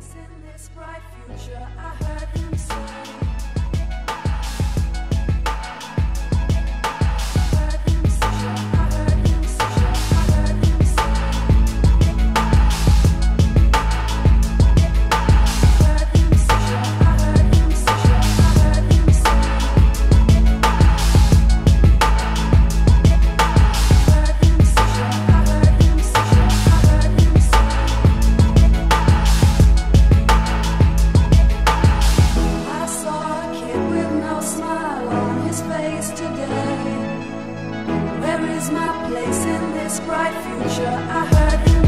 in this bright future. I is my place in this bright future. I heard